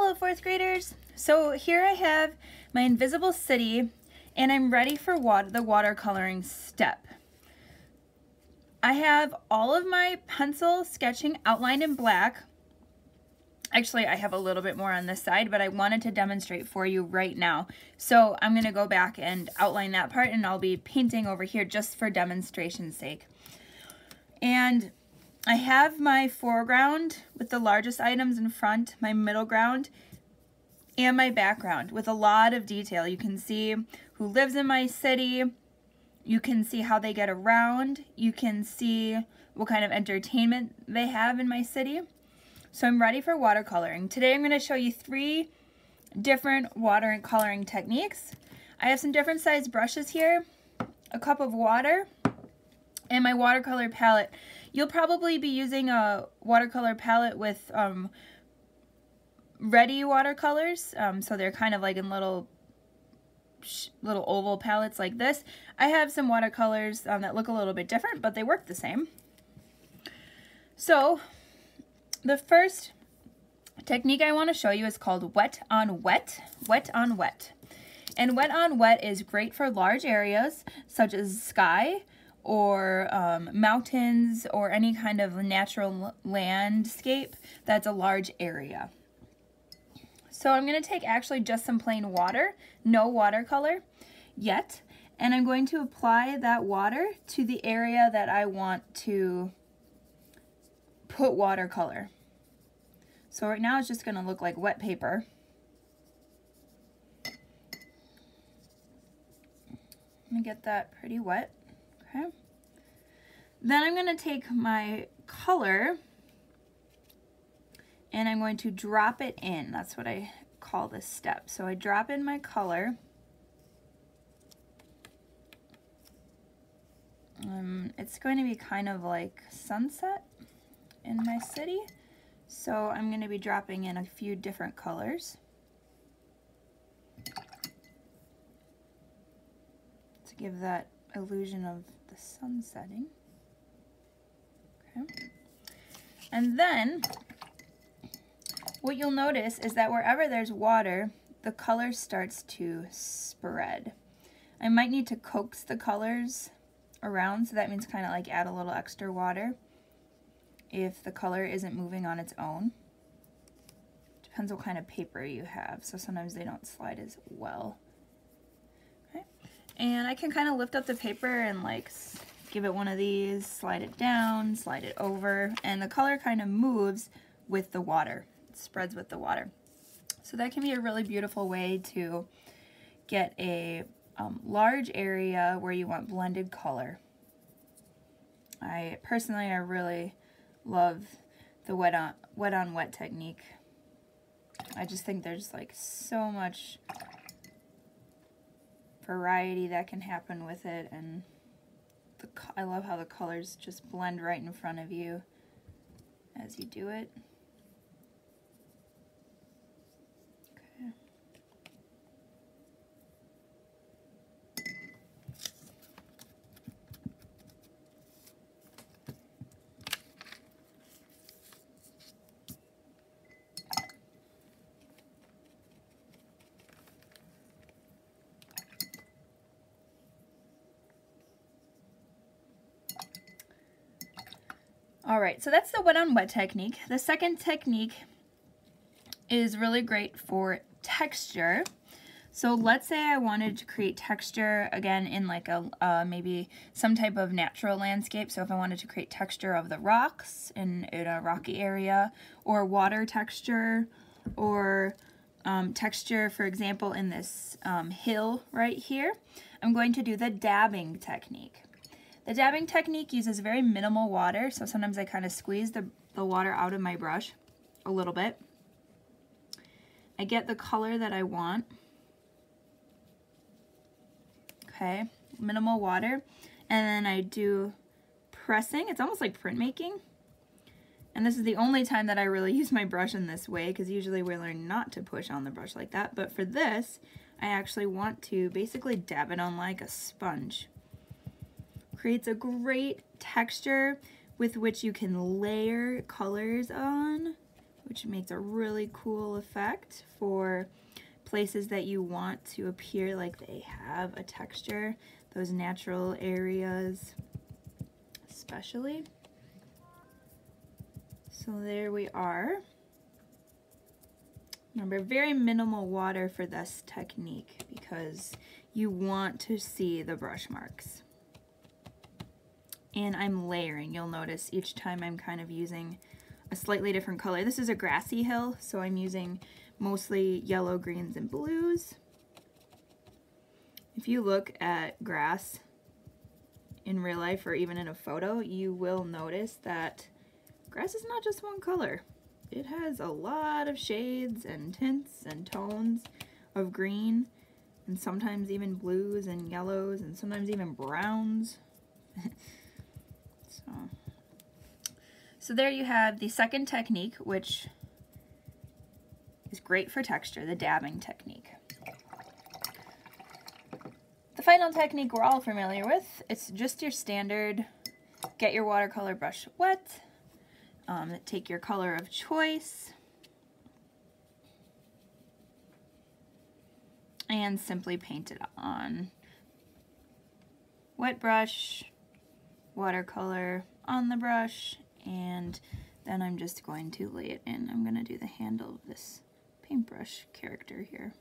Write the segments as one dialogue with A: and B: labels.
A: Hello fourth graders. So here I have my invisible city and I'm ready for water, the watercoloring step. I have all of my pencil sketching outlined in black. Actually, I have a little bit more on this side, but I wanted to demonstrate for you right now. So I'm gonna go back and outline that part and I'll be painting over here just for demonstration's sake. And I have my foreground with the largest items in front, my middle ground, and my background with a lot of detail. You can see who lives in my city. You can see how they get around. You can see what kind of entertainment they have in my city. So I'm ready for watercoloring. Today I'm going to show you three different water coloring techniques. I have some different size brushes here, a cup of water, and my watercolor palette. You'll probably be using a watercolor palette with um, ready watercolors. Um, so they're kind of like in little little oval palettes like this. I have some watercolors um, that look a little bit different, but they work the same. So the first technique I want to show you is called wet on wet, wet on wet. And wet on wet is great for large areas such as sky, or um, mountains or any kind of natural landscape that's a large area. So I'm going to take actually just some plain water, no watercolor yet, and I'm going to apply that water to the area that I want to put watercolor. So right now it's just going to look like wet paper. Let me get that pretty wet. Okay. Then I'm going to take my color and I'm going to drop it in. That's what I call this step. So I drop in my color. Um, it's going to be kind of like sunset in my city. So I'm going to be dropping in a few different colors. To give that illusion of the sun setting. Okay. And then what you'll notice is that wherever there's water, the color starts to spread. I might need to coax the colors around, so that means kind of like add a little extra water if the color isn't moving on its own. Depends what kind of paper you have, so sometimes they don't slide as well. And I can kind of lift up the paper and like give it one of these, slide it down, slide it over, and the color kind of moves with the water. It spreads with the water. So that can be a really beautiful way to get a um, large area where you want blended color. I personally, I really love the wet on wet on wet technique. I just think there's like so much variety that can happen with it and the, I love how the colors just blend right in front of you as you do it. All right, so that's the wet on wet technique. The second technique is really great for texture. So let's say I wanted to create texture again in like a uh, maybe some type of natural landscape. So if I wanted to create texture of the rocks in, in a rocky area or water texture or um, texture, for example, in this um, hill right here, I'm going to do the dabbing technique. The dabbing technique uses very minimal water, so sometimes I kind of squeeze the, the water out of my brush a little bit. I get the color that I want. Okay, minimal water. And then I do pressing. It's almost like printmaking. And this is the only time that I really use my brush in this way because usually we learn not to push on the brush like that. But for this, I actually want to basically dab it on like a sponge creates a great texture with which you can layer colors on which makes a really cool effect for places that you want to appear like they have a texture, those natural areas especially. So there we are. Remember, very minimal water for this technique because you want to see the brush marks. And I'm layering. You'll notice each time I'm kind of using a slightly different color. This is a grassy hill, so I'm using mostly yellow, greens, and blues. If you look at grass in real life or even in a photo, you will notice that grass is not just one color. It has a lot of shades and tints and tones of green and sometimes even blues and yellows and sometimes even browns. so, so there you have the second technique, which is great for texture, the dabbing technique. The final technique we're all familiar with, it's just your standard get your watercolor brush wet, um, take your color of choice, and simply paint it on. Wet brush, watercolor on the brush, and then I'm just going to lay it in. I'm going to do the handle of this paintbrush character here.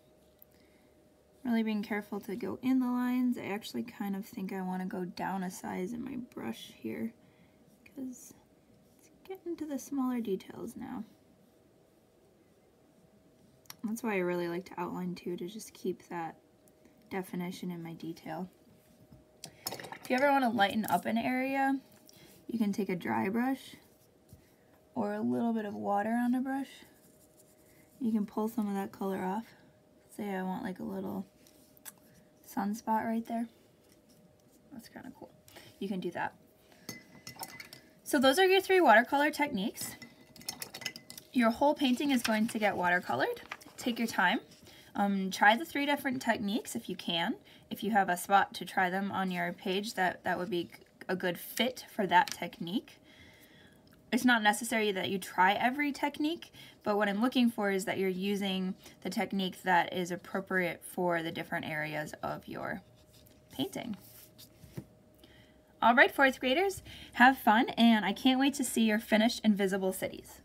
A: Really being careful to go in the lines. I actually kind of think I want to go down a size in my brush here because it's getting to the smaller details now. That's why I really like to outline too, to just keep that definition in my detail. If you ever want to lighten up an area, you can take a dry brush or a little bit of water on a brush. You can pull some of that color off. Say I want like a little sunspot right there. That's kind of cool. You can do that. So those are your three watercolor techniques. Your whole painting is going to get watercolored. Take your time. Um, try the three different techniques if you can. If you have a spot to try them on your page, that, that would be a good fit for that technique. It's not necessary that you try every technique, but what I'm looking for is that you're using the technique that is appropriate for the different areas of your painting. All right, fourth graders, have fun, and I can't wait to see your finished Invisible Cities.